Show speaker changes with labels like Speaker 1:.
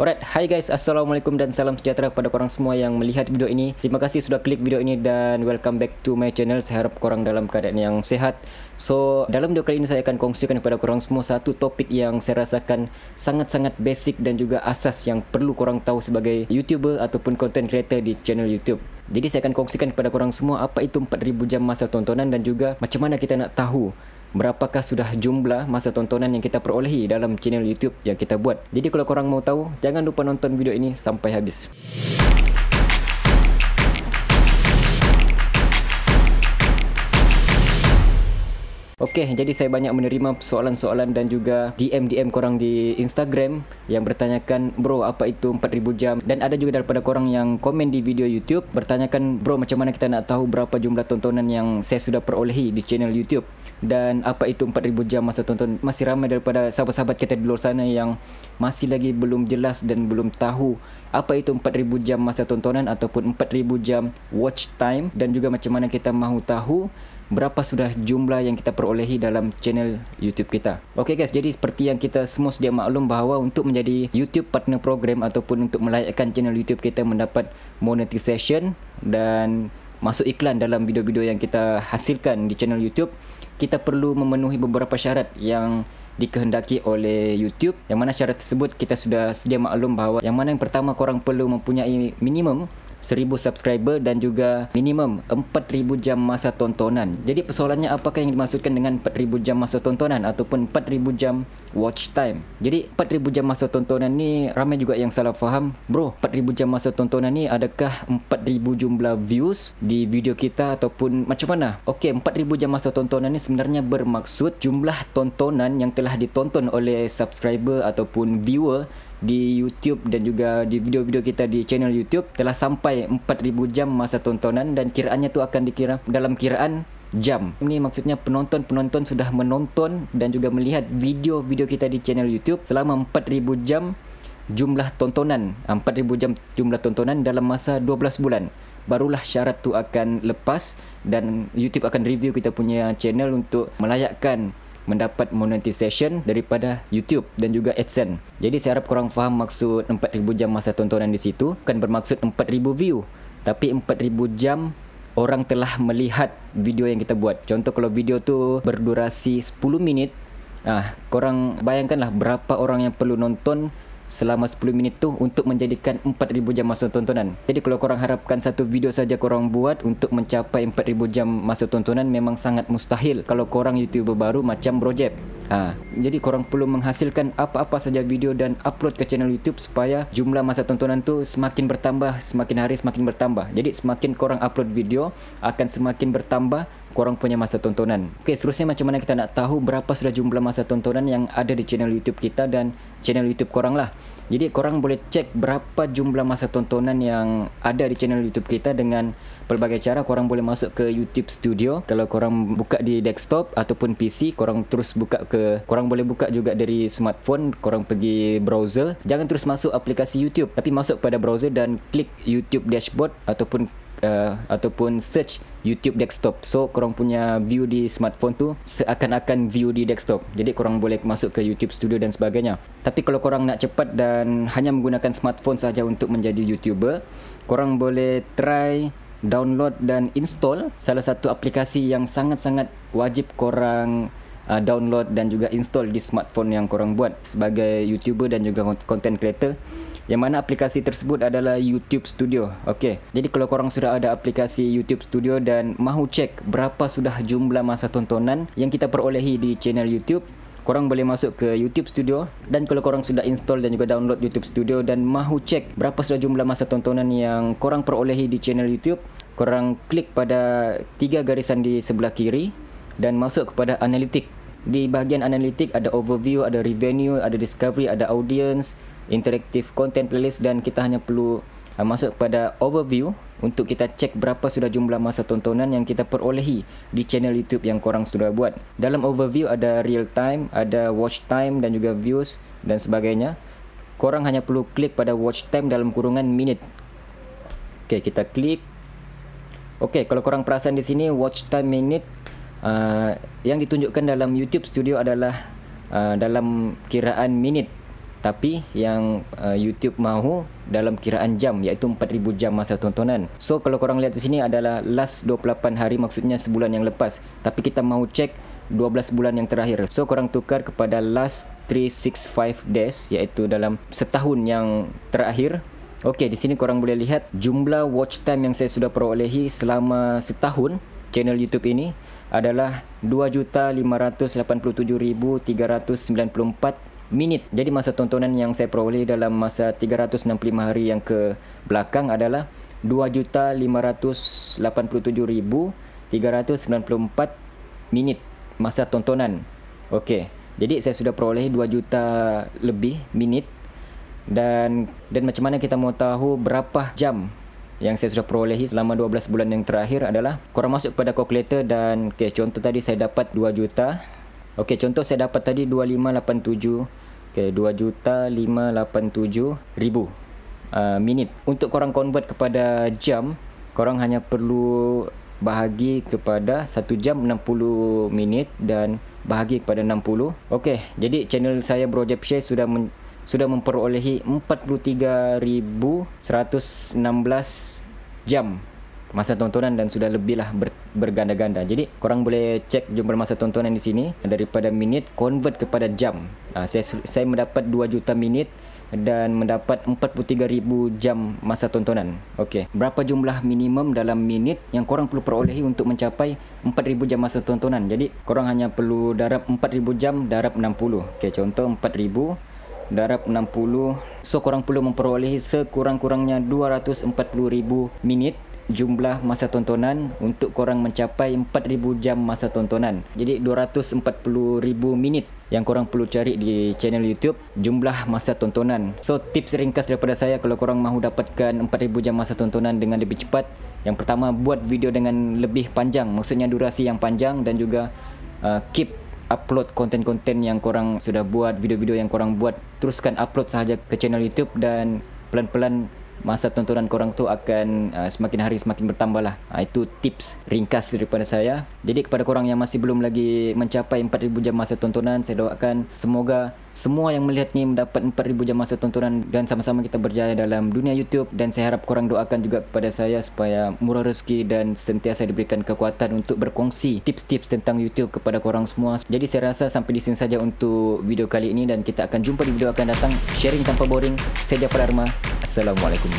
Speaker 1: Alright, hi guys, Assalamualaikum dan salam sejahtera kepada korang semua yang melihat video ini. Terima kasih sudah klik video ini dan welcome back to my channel. Saya harap korang dalam keadaan yang sehat. So, dalam video kali ini saya akan kongsikan kepada korang semua satu topik yang saya rasakan sangat-sangat basic dan juga asas yang perlu korang tahu sebagai YouTuber ataupun content creator di channel YouTube. Jadi saya akan kongsikan kepada korang semua apa itu 4000 jam masa tontonan dan juga macam mana kita nak tahu berapakah sudah jumlah masa tontonan yang kita perolehi dalam channel YouTube yang kita buat. Jadi kalau korang mau tahu, jangan lupa nonton video ini sampai habis. Okey, jadi saya banyak menerima soalan-soalan dan juga DM-DM korang di Instagram yang bertanyakan, bro, apa itu 4000 jam? Dan ada juga daripada korang yang komen di video YouTube bertanyakan, bro, macam mana kita nak tahu berapa jumlah tontonan yang saya sudah perolehi di channel YouTube? Dan apa itu 4000 jam masa tonton? Masih ramai daripada sahabat-sahabat kita di luar sana yang masih lagi belum jelas dan belum tahu apa itu 4000 jam masa tontonan ataupun 4000 jam watch time dan juga macam mana kita mahu tahu berapa sudah jumlah yang kita perolehi dalam channel YouTube kita. Okay guys, jadi seperti yang kita semua sedia maklum bahawa untuk menjadi YouTube partner program ataupun untuk melayakkan channel YouTube kita mendapat monetization dan masuk iklan dalam video-video yang kita hasilkan di channel YouTube, kita perlu memenuhi beberapa syarat yang dikehendaki oleh YouTube yang mana syarat tersebut kita sudah sedia maklum bahawa yang mana yang pertama korang perlu mempunyai minimum 1000 subscriber dan juga minimum 4000 jam masa tontonan. Jadi persoalannya apakah yang dimaksudkan dengan 4000 jam masa tontonan ataupun 4000 jam watch time. Jadi 4000 jam masa tontonan ni ramai juga yang salah faham. Bro, 4000 jam masa tontonan ni adakah 4000 jumlah views di video kita ataupun macam mana? Okey, 4000 jam masa tontonan ni sebenarnya bermaksud jumlah tontonan yang telah ditonton oleh subscriber ataupun viewer di YouTube dan juga di video-video kita di channel YouTube telah sampai 4000 jam masa tontonan dan kiraannya tu akan dikira dalam kiraan jam. Ini maksudnya penonton-penonton sudah menonton dan juga melihat video-video kita di channel YouTube selama 4000 jam jumlah tontonan. 4000 jam jumlah tontonan dalam masa 12 bulan. Barulah syarat tu akan lepas dan YouTube akan review kita punya channel untuk melayakkan mendapat monetization daripada YouTube dan juga AdSense. Jadi saya harap korang faham maksud 4000 jam masa tontonan di situ bukan bermaksud 4000 view tapi 4000 jam orang telah melihat video yang kita buat. Contoh kalau video tu berdurasi 10 minit, ah korang bayangkanlah berapa orang yang perlu nonton selama 10 minit tu untuk menjadikan 4000 jam masa tontonan. Jadi kalau korang harapkan satu video saja korang buat untuk mencapai 4000 jam masa tontonan memang sangat mustahil kalau korang YouTuber baru macam Bro Jeb. Ha, jadi korang perlu menghasilkan apa-apa saja video dan upload ke channel YouTube supaya jumlah masa tontonan tu semakin bertambah, semakin hari semakin bertambah. Jadi semakin korang upload video akan semakin bertambah korang punya masa tontonan. Okey, seterusnya macam mana kita nak tahu berapa sudah jumlah masa tontonan yang ada di channel YouTube kita dan channel YouTube korang lah. Jadi korang boleh cek berapa jumlah masa tontonan yang ada di channel YouTube kita dengan pelbagai cara korang boleh masuk ke YouTube Studio. Kalau korang buka di desktop ataupun PC, korang terus buka ke korang boleh buka juga dari smartphone, korang pergi browser. Jangan terus masuk aplikasi YouTube, tapi masuk pada browser dan klik YouTube dashboard ataupun uh, ataupun search YouTube desktop. So korang punya view di smartphone tu seakan-akan view di desktop. Jadi korang boleh masuk ke YouTube Studio dan sebagainya. Tapi kalau korang nak cepat dan hanya menggunakan smartphone saja untuk menjadi YouTuber, korang boleh try download dan install salah satu aplikasi yang sangat-sangat wajib korang uh, download dan juga install di smartphone yang korang buat sebagai YouTuber dan juga content creator yang mana aplikasi tersebut adalah YouTube Studio. Okey. Jadi kalau korang sudah ada aplikasi YouTube Studio dan mahu cek berapa sudah jumlah masa tontonan yang kita perolehi di channel YouTube, korang boleh masuk ke YouTube Studio dan kalau korang sudah install dan juga download YouTube Studio dan mahu cek berapa sudah jumlah masa tontonan yang korang perolehi di channel YouTube, korang klik pada tiga garisan di sebelah kiri dan masuk kepada analitik. Di bahagian analitik ada overview, ada revenue, ada discovery, ada audience, interactive content playlist dan kita hanya perlu uh, masuk kepada overview untuk kita cek berapa sudah jumlah masa tontonan yang kita perolehi di channel YouTube yang korang sudah buat. Dalam overview ada real time, ada watch time dan juga views dan sebagainya. Korang hanya perlu klik pada watch time dalam kurungan minit. Okey, kita klik. Okey, kalau korang perasan di sini watch time minit uh, yang ditunjukkan dalam YouTube Studio adalah uh, dalam kiraan minit tapi yang uh, YouTube mahu dalam kiraan jam iaitu 4000 jam masa tontonan. So kalau korang lihat di sini adalah last 28 hari maksudnya sebulan yang lepas. Tapi kita mahu cek 12 bulan yang terakhir. So korang tukar kepada last 365 days iaitu dalam setahun yang terakhir. Okey, di sini korang boleh lihat jumlah watch time yang saya sudah perolehi selama setahun channel YouTube ini adalah 2,587,394 minit. Jadi masa tontonan yang saya peroleh dalam masa 365 hari yang ke belakang adalah 2,587,394 minit masa tontonan. Okey. Jadi saya sudah peroleh 2 juta lebih minit dan dan macam mana kita mau tahu berapa jam yang saya sudah perolehi selama 12 bulan yang terakhir adalah korang masuk pada calculator dan okay, contoh tadi saya dapat 2 juta Okey, contoh saya dapat tadi 2587 Okay, 2 juta 587 ribu uh, minit. Untuk korang convert kepada jam, korang hanya perlu bahagi kepada 1 jam 60 minit dan bahagi kepada 60. Okey, jadi channel saya Bro Share sudah men, sudah memperolehi 43,116 jam masa tontonan dan sudah lebihlah ber, berganda-ganda. Jadi korang boleh cek jumlah masa tontonan di sini daripada minit convert kepada jam. Ha, saya saya mendapat 2 juta minit dan mendapat 43,000 jam masa tontonan. Okey, berapa jumlah minimum dalam minit yang korang perlu perolehi untuk mencapai 4,000 jam masa tontonan. Jadi korang hanya perlu darab 4,000 jam darab 60. Okey, contoh 4,000 darab 60. So korang perlu memperolehi sekurang-kurangnya 240,000 minit jumlah masa tontonan untuk korang mencapai 4000 jam masa tontonan. Jadi 240,000 minit yang korang perlu cari di channel YouTube jumlah masa tontonan. So tips ringkas daripada saya kalau korang mahu dapatkan 4000 jam masa tontonan dengan lebih cepat, yang pertama buat video dengan lebih panjang, maksudnya durasi yang panjang dan juga uh, keep upload konten-konten yang korang sudah buat, video-video yang korang buat, teruskan upload sahaja ke channel YouTube dan pelan-pelan masa tontonan korang tu akan uh, semakin hari semakin bertambah lah. Uh, itu tips ringkas daripada saya. Jadi kepada korang yang masih belum lagi mencapai 4000 jam masa tontonan, saya doakan semoga semua yang melihat ni mendapat 4000 jam masa tontonan dan sama-sama kita berjaya dalam dunia YouTube dan saya harap korang doakan juga kepada saya supaya murah rezeki dan sentiasa diberikan kekuatan untuk berkongsi tips-tips tentang YouTube kepada korang semua. Jadi saya rasa sampai di sini saja untuk video kali ini dan kita akan jumpa di video akan datang sharing tanpa boring. Saya Jafar Arma. Assalamualaikum.